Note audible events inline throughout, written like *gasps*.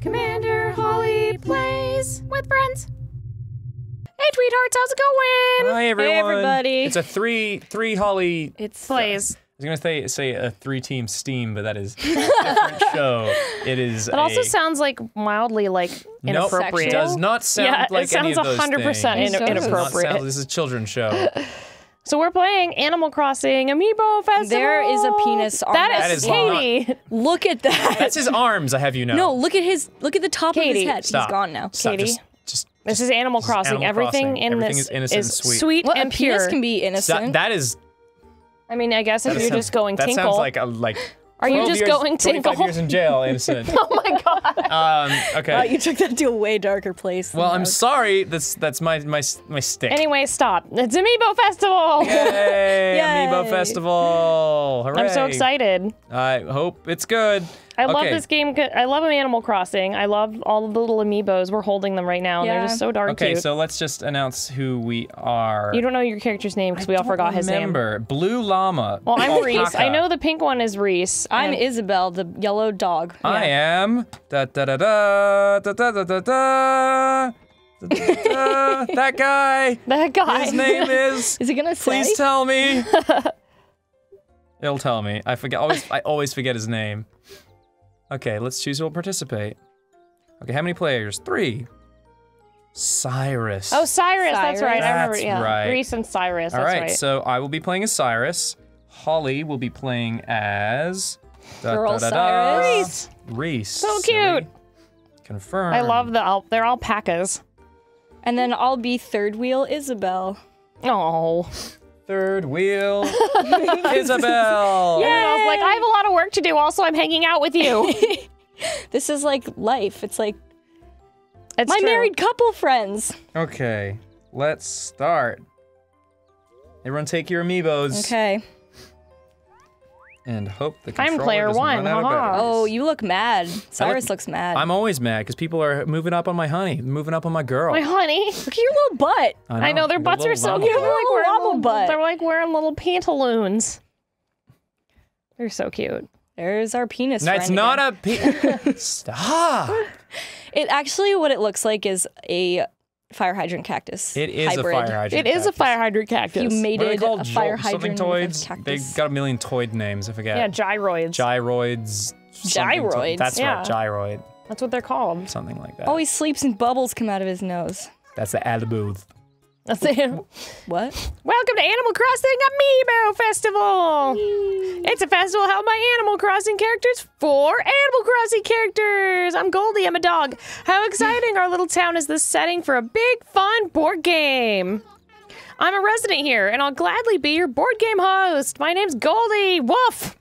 Commander Holly plays with friends. Hey, Tweethearts, how's it going? Hi everyone. Hey, everybody. It's a three three Holly. I It's Plays. I was gonna say say a three team Steam, but that is a *laughs* different show. It is. It also sounds like mildly like inappropriate. Nope, inappropriate. does not sound Yeah, it like any sounds of those 100% things. in- It does. Does not inappropriate. sound- this is a children's show. *laughs* So we're playing Animal Crossing Amiibo Festival. There is a penis on That that is, That is not- Katie. look at that. That's his arms. I have you know. no, look at his look at the top Katie. of his head. Stop. He's gone now. Stop, Katie. Just, just This is Animal Crossing. Animal Everything Crossing. in Everything this is innocent and sweet. Well, and a pure. penis can be that, innocent. that is. I mean, I guess if you're sounds- just going That tinkle. sounds like a like. Are you 12 just years, going 25 tinkle? years in jail, innocent. *laughs* oh my god. um, okay. Wow, you took that to a way darker place. well, I'm sorry. That's that's my my my stick. Anyway, stop. It's Amiibo Festival. Yay! *laughs* Yay. Amiibo Festival! Hooray! I'm so excited. I hope it's good. I love this game. I love Animal Crossing. I love all of the little amiibos. We're holding them right now. and They're just so darn Okay, cute. so let's just announce who we are. you don't know your character's name because we all Don't forgot his name. remember. Blue Llama. Well, I'm Reese. I know the pink one is Reese. I'm and- Isabel, the yellow dog. I am. Da da da da da da da da da. Da, da, da, that guy. that guy. His name is. Is he gonna say? Please tell me. It'll tell me. I forget. Always. I always forget his name. Okay, let's choose who will participate. Okay, how many players? Three. Cyrus. Oh, Cyrus. That's right. I remember. That's yeah, right. Reese and Cyrus. All That's right, right. so I will be playing as Cyrus. Holly will be playing as da, Girl da, da, da. Cyrus. Reese. So silly. cute. Confirm. I love the. al- They're alpacas. And then I'll be third wheel Isabel. Oh. Third wheel. *laughs* Isabel. Yeah. I was like, I have a lot of work to do. Also, I'm hanging out with you. *laughs* This is like life. It's like It's my true. married couple friends. Okay, let's start. Everyone, take your amiibos Okay. And hope the I'm player doesn't one, run out of Oh, you look mad. Cyrus looks mad. I'm always mad because people are moving up on my honey, moving up on my girl. My honey. look at your little butt. I know their the butts are so cute. They're like wearing Llama little, butt. They're like wearing little pantaloons. They're so cute. There's our penis. That's friend not again. a penis. *laughs* stop. It actually, what it looks like is a fire hydrant cactus. It is hybrid. a fire hydrant. It is a fire hydrant cactus. You What are they mated called? a fire Jol- something hydrant toids. cactus. They got a million toid names. I forget. yeah, gyroids. gyroids. something to- Gyroids, That's yeah. right. Gyroid. That's what they're called. Something like that. Oh, he sleeps and bubbles come out of his nose. That's the Alabooth. What? Welcome to Animal Crossing Amiibo Festival. It's a festival held by Animal Crossing characters for Animal Crossing characters. I'm Goldie. I'm a dog. How *laughs* exciting! Our little town is the setting for a big, fun board game. I'm a resident here, and I'll gladly be your board game host. My name's Goldie. Woof.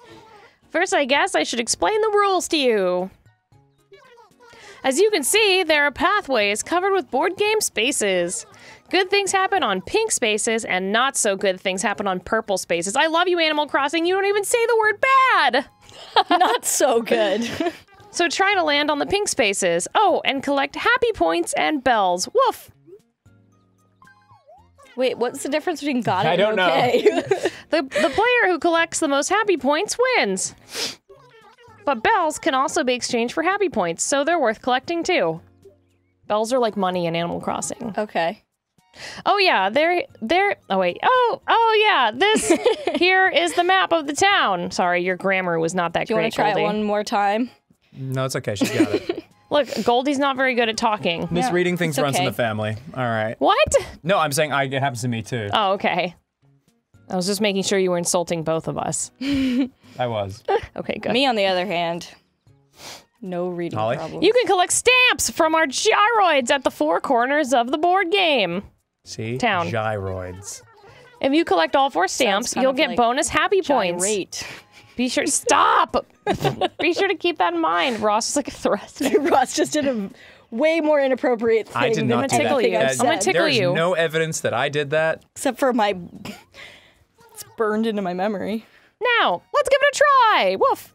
*laughs* First, I guess I should explain the rules to you. As you can see, there are pathways covered with board game spaces. Good things happen on pink spaces, and not so good things happen on purple spaces. I love you, Animal Crossing. You don't even say the word bad. *laughs* Not so good. *laughs* So try to land on the pink spaces. Oh, and collect happy points and bells. Woof. Wait, what's the difference between got it I and don't know. okay? *laughs* The, the player who collects the most happy points wins. But bells can also be exchanged for happy points, so they're worth collecting too. Bells are like money in Animal Crossing. okay. Oh yeah, there there oh wait. Oh, oh yeah. This *laughs* here is the map of the town. Sorry, your grammar was not that Do you great, want to try Goldie. it one more time? No, it's okay. She's got it. *laughs* Look, Goldie's not very good at talking. Misreading things it's runs in the family. All right. What? No, I'm saying I, it happens to me too. Oh, okay. I was just making sure you were insulting both of us. *laughs* I was. Okay, good. Me, on the other hand, no reading Holly? problem. You can collect stamps from our gyroids at the four corners of the board game. See? Town. Gyroids. If you collect all four stamps, you'll get like bonus happy points. Gyrate. Be sure to stop. *laughs* Be sure to keep that in mind. Ross is like a thrust. *laughs* Ross just did a way more inappropriate thing I did than not do tickle that. you. I'm gonna tickle There's you. no evidence that I did that. except for my. It's burned into my memory. Now, let's give it a try. Woof.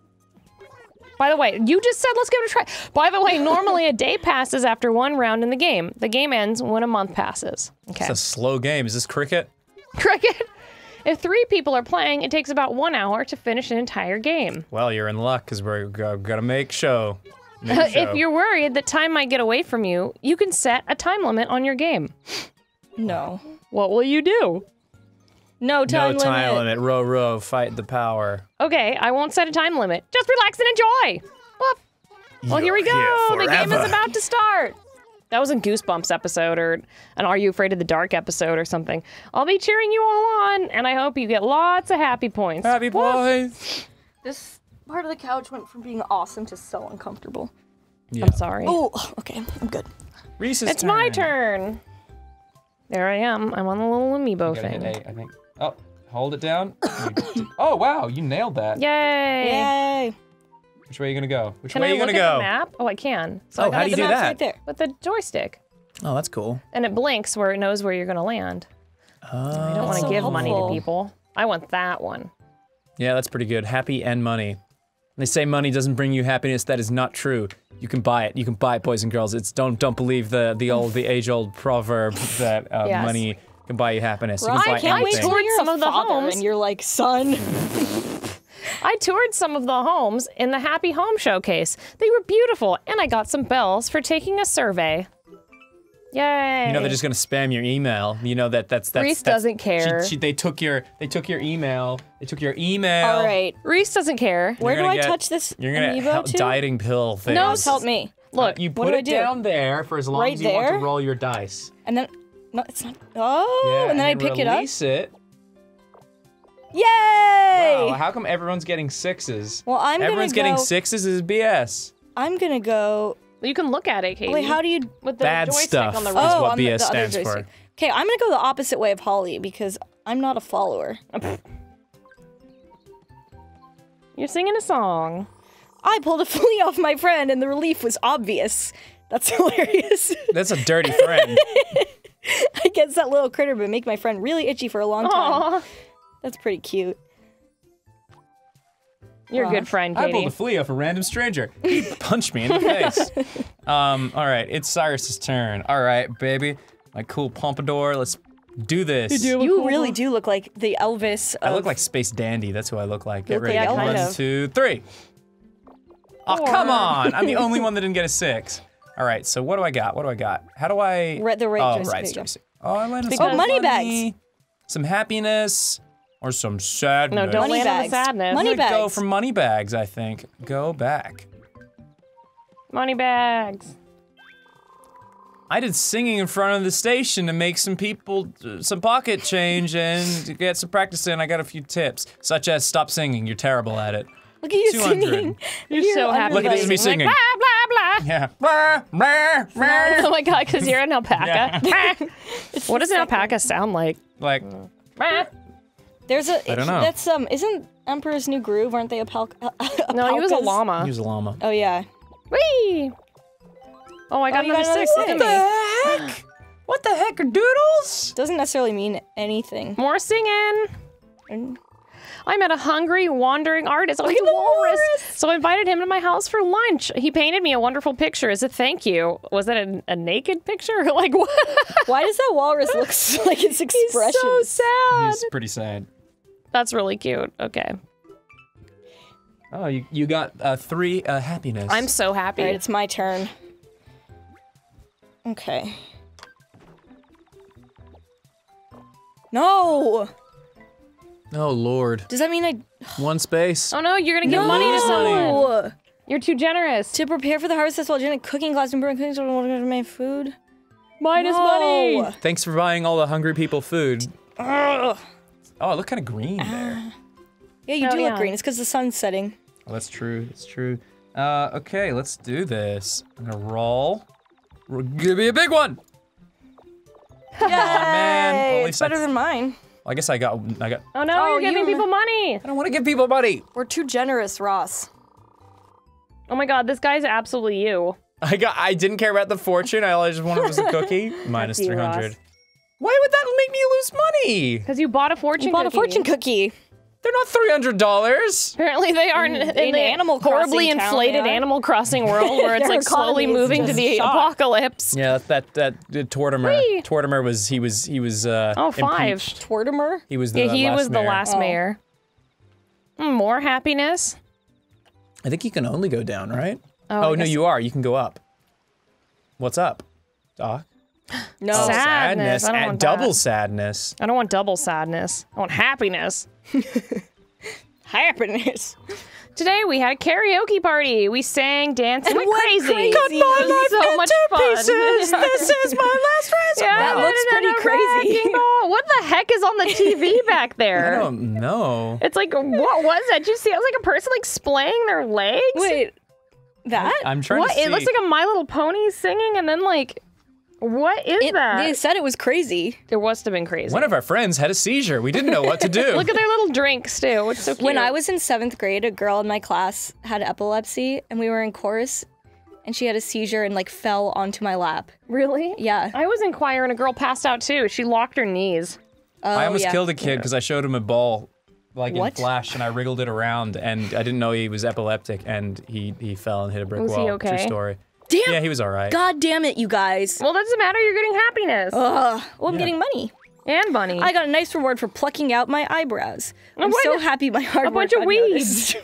By the way, you just said let's give it a try. By the way, normally a day *laughs* passes after one round in the game. The game ends when a month passes. Okay. It's a slow game. Is this cricket? Cricket. If three people are playing, it takes about one hour to finish an entire game. Well, you're in luck because we're got to make show. Maybe so. *laughs* if you're worried that time might get away from you, you can set a time limit on your game. No. What will you do? No time no limit. time limit. Row, row, fight the power. Okay, I won't set a time limit. Just relax and enjoy. Woof. Well, here we go. here The game is about to start. That was a Goosebumps episode or an Are You Afraid of the Dark episode or something. I'll be cheering you all on, and I hope you get lots of happy points. Happy Woof. boys. This part of the couch went from being awesome to so uncomfortable. Yeah. I'm sorry. Oh, okay. I'm good. Reese's it's my turn. There I am. I'm on the little amiibo You gotta hit thing. A, I think. Oh, hold it down. Oh wow, you nailed that. Yay! Yay. Which way are you gonna go? Which Can way I are you look gonna at the go? map? Oh, I can. So Oh, I got how do you the do that? right there. with the joystick, Oh, that's cool. and it blinks where it knows where you're gonna land. I don't want to so give money to people. I want that one. Yeah, that's pretty good. Happy and money. They say money doesn't bring you happiness. That is not true. You can buy it. You can buy it, boys and girls. It's don't don't believe the the old the age old proverb that uh, Yes. money can buy you happiness. You can I buy can't wait anything. till you're Some of the father homes- and you're like, son. *laughs* I toured some of the homes in the Happy Home Showcase. They were beautiful, and I got some bells for taking a survey. Yay! You know they're just gonna spam your email. You know that that's that's. Reese that's- doesn't care. She, she, they took your they took your email. They took your email. All right. Reese doesn't care. Where do I get- touch this You're gonna amiibo help to? dieting pill thing. No, Help me. Uh, Look, you what put do I it do? down there for as long Right as you want to roll your dice. And then, no, it's not. Oh, Yeah, and then I pick it up. release it. Yay! Wow, how come everyone's getting sixes? Well, I'm gonna Everyone's getting sixes is BS. I'm gonna go. you can look at it, Katie. Wait, how do you? with the Bad joystick stuff. on the Is right. Oh, what on the, BS the other stands for. joystick. Okay, I'm gonna go the opposite way of Holly because I'm not a follower. *laughs* You're singing a song. I pulled a flea off my friend, and the relief was obvious. That's *laughs* hilarious. That's a dirty friend. *laughs* *laughs* I guess that little critter would make my friend really itchy for a long time. Aw, That's pretty cute. you're a good friend, I Katie. pulled a flea off a random stranger. He *laughs* punched me in the face. *laughs* Um, all right, it's Cyrus's turn. All right, baby, my cool pompadour. Let's do this. You really do look like the Elvis. I look like Space Dandy. That's who I look like. Get look ready. like Yeah, One, kind of. two, three. Oh, Four. come on. I'm the only one that didn't get a six. All right, so what do I got? What do I got? How do I. Right- the right oh, joystick, right there you go. joystick. Oh, I landed Because- some money money, bags. Some happiness, or some sadness. no, don't Money land on the bags. sadness. Money I'm go for money bags, I think. Go back. Money bags. I did singing in front of the station to make some people uh, some pocket change and to get some practice in. I got a few tips, such as stop singing. You're terrible at it. Look at you 200. singing. You're, so happy. Look at this, me singing. Like, blah, blah, blah. Yeah. *laughs* Oh my god, because you're an alpaca. *laughs* *laughs* what does an alpaca sound like? Like, There's a. I don't know. That's um. Isn't Emperor's New Groove? Aren't they a pal? No, he was a alpacas? llama. use a llama. Oh yeah. Wee! Oh, I got you another got another six. Look at six. me. heck? What the heck are doodles? Doesn't necessarily mean anything. More singing. And- I met a hungry, wandering artist. Oh, he's a walrus. walrus. So I invited him to my house for lunch. He painted me a wonderful picture as a thank you. Was that a, a naked picture? *laughs* like what? Why does that walrus look *laughs* so, like its He's so sad. He's pretty sad. That's really cute. Okay. Oh, you, you got uh, three uh, happiness. I'm so happy. All right, it's my turn. Okay. No. Oh Lord. Does that mean I? One space. oh no, you're gonna give money to someone. No. You're too generous. To prepare for the harvest festival, Jenna cooking class and brewing cookies to make food. Minus no. money. Thanks for buying all the hungry people food. Ugh. Oh, I look kind of green there. Yeah, you Oh, do yeah. look green. It's because the sun's setting. Oh, that's true. That's true. Uh, okay, let's do this. I'm gonna roll. R- Give me a big one. *laughs* Yay! man. Well, at it's better than mine. I guess I got. I got. Oh no, Oh, you're giving you- people money. I don't want to give people money. We're too generous, Ross. Oh my god, this guy's absolutely you. I got. I didn't care about the fortune. I all I just wanted was a cookie. *laughs* Three hundred. Ross. Why would that make me lose money? Because you bought a fortune You bought a fortune cookie. They're not three hundred dollars. Apparently they are in, in, in the Animal horribly Crossing town, inflated they are. Animal Crossing world where it's *laughs* like slowly moving to the shot. apocalypse. Yeah, that that, that Tortimer. Whee! Tortimer was he was he was uh Oh, five. impeached. Tortimer. He was the Yeah, he last was the mayor. last Oh. mayor. Mm, More happiness. I think he can only go down, right? Oh, Oh, no, you are. You can go up. What's up, Doc? No. Oh, Sadness. I don't want double that. sadness. I don't want double sadness. I want happiness. *laughs* Hi happiness. Today we had a karaoke party. We sang, danced, and went went crazy. crazy. Cut my life so much fun. *laughs* this is my last recipe. Yeah, That looks pretty crazy. *laughs* What the heck is on the TV back there? I don't know. It's like, what was that? Did you see? It was like a person like splaying their legs. Wait, that? I'm trying what? to see. It looks like a My Little Pony singing, and then like, what is It, that? they said it was crazy. It must have been crazy. One of our friends had a seizure. We didn't know what to do. *laughs* Look at their little drinks too. It's so cute. When I was in seventh grade, a girl in my class had epilepsy, and we were in chorus, and she had a seizure and like fell onto my lap. really, Yeah. I was in choir and a girl passed out too. She locked her knees. Oh, I almost yeah. killed a kid because I showed him a ball, like What? in Flash, and I wriggled it around, and I didn't know he was epileptic, and he he fell and hit a brick Was he wall. okay? True story. Damn. Yeah, he was all right. God damn it, you guys. Well, doesn't matter. You're getting happiness Ugh. Well, I'm Yeah. getting money. and money. I got a nice reward for plucking out my eyebrows. I'm so happy my hard A work bunch of weeds.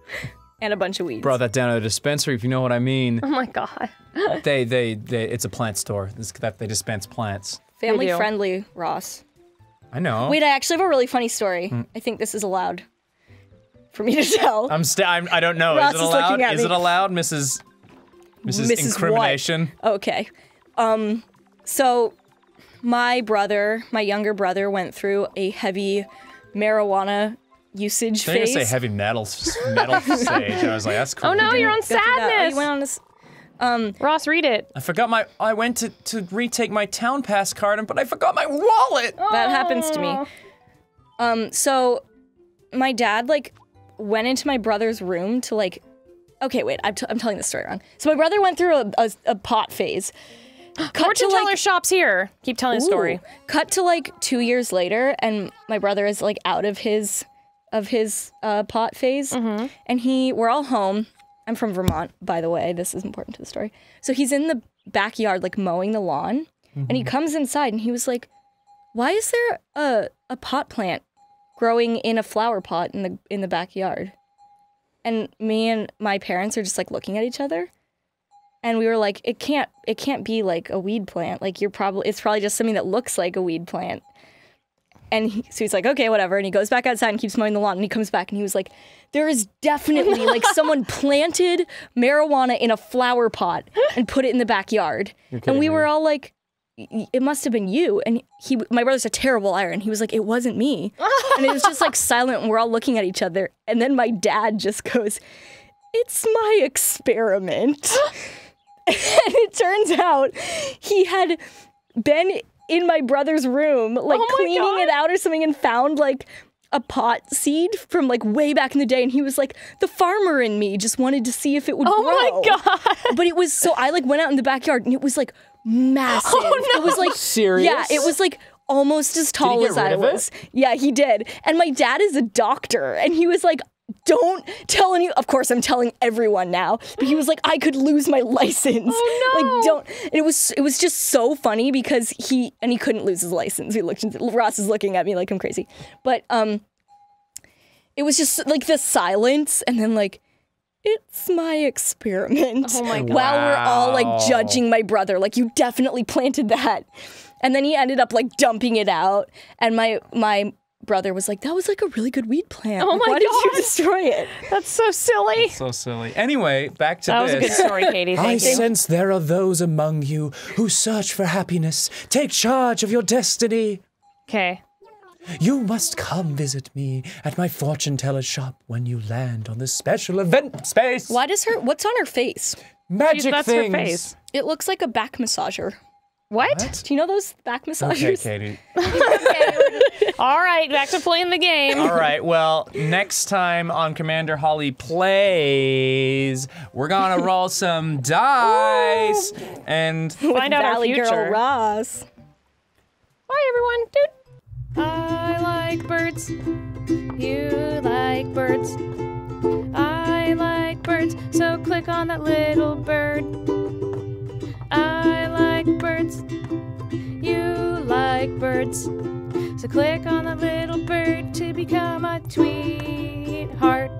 *laughs* and a bunch of weeds. Brought that down at a dispensary, if you know what I mean. oh my god. *laughs* they, they, they, it's a plant store. This, that they dispense plants. Family friendly, Ross. I know. Wait, I actually have a really funny story. Hmm. I think this is allowed for me to *laughs* tell. I'm st- I'm, don't know. Ross is is it allowed? looking at Is me. it allowed, Mrs. Mrs. Mrs. what? Incrimination? Okay. Um so my brother, my younger brother went through a heavy marijuana usage They're gonna say heavy metal s- metal *laughs* stage. I was like, that's cool. Oh no, you're on Go through that. Oh, sadness. you went on this Ross, read it. I forgot my. I went to, to retake my town pass card, and, but I forgot my wallet. that happens to me. Um so my dad like went into my brother's room to like okay, wait, I'm, t- I'm telling this story wrong. So my brother went through a, a, a pot phase. *gasps* Cut Fortune to, like, teller shops here. Keep telling the story. Cut to like two years later, and my brother is like out of his of his uh, pot phase, Mm-hmm. and he we're all home. I'm from Vermont, by the way. This is important to the story. So he's in the backyard, like mowing the lawn, and Mm-hmm. he comes inside, and he was like, "Why is there a a pot plant growing in a flower pot in the in the backyard?" And me and my parents are just like looking at each other. And we were like it can't it can't be like a weed plant. Like you're probably it's probably just something that looks like a weed plant. And he, so he's like okay whatever. And he goes back outside and keeps mowing the lawn. And he comes back and he was like there is definitely like *laughs* someone planted marijuana in a flower pot and put it in the backyard. And we me. were all like "Y- it must have been you and he my brother's a terrible liar and he was like it wasn't me and it was just like *laughs* silent and we're all looking at each other and then my dad just goes it's my experiment *laughs* and it turns out he had been in my brother's room, like Oh cleaning God. it out or something, and found like a pot seed from like way back in the day. And he was like, the farmer in me just wanted to see if it would Oh grow. my god. But it was so I like went out in the backyard and it was like massive. *laughs* Oh, no. It was like Serious? Yeah, it was like almost as tall as I was. Yeah, he did. And my dad is a doctor, and he was like. Don't tell any. Of course, I'm telling everyone now. But he was like, I could lose my *laughs* license. Oh, no. Like, don't. And it was it was just so funny because he and he couldn't lose his license. He looked. Ross is looking at me like I'm crazy. But um, it was just like the silence, and then like, it's my experiment. Oh my *laughs* God. While we're all like judging my brother, like you definitely planted that, and then he ended up like dumping it out, and my my brother was like, that was like a really good weed plant. Oh Like, my Why did you destroy it? That's so silly. So silly. Anyway, back to That was a good story, Katie. *laughs* I Thank you. sense there are those among you who search for happiness. Take charge of your destiny. Okay. You must come visit me at my fortune teller shop when you land on this special event space. Why does her? What's on her face? Magic That's things. her face. It looks like a back massager. What? Do you know those back massagers? Okay, massagers? Katie. *laughs* *laughs* All right, back to playing the game. All right. Well, next time on Commander Holly plays, we're gonna *laughs* roll some dice and Find out our future. Girl Ross. Bye, everyone. Dude. Like birds. You like birds. I like birds. So click on that little bird. I like birds. You like birds. So click on that little bird to become a tweet heart.